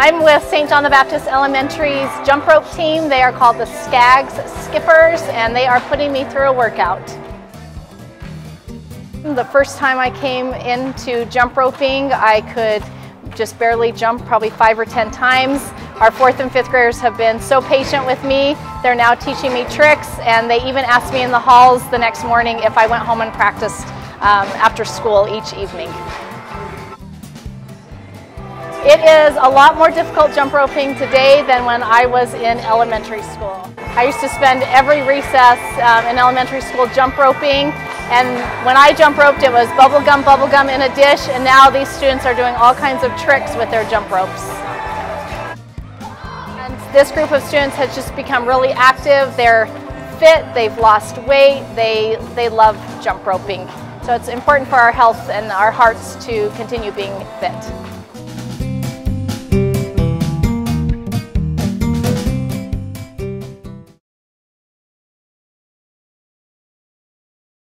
I'm with St. John the Baptist Elementary's jump rope team. They are called the Skaggs Skippers and they are putting me through a workout. The first time I came into jump roping, I could just barely jump probably five or 10 times. Our fourth and fifth graders have been so patient with me. They're now teaching me tricks and they even asked me in the halls the next morning if I went home and practiced um, after school each evening. It is a lot more difficult jump roping today than when I was in elementary school. I used to spend every recess um, in elementary school jump roping and when I jump roped it was bubble gum, bubble gum in a dish and now these students are doing all kinds of tricks with their jump ropes. And this group of students has just become really active. They're fit, they've lost weight, they, they love jump roping. So it's important for our health and our hearts to continue being fit.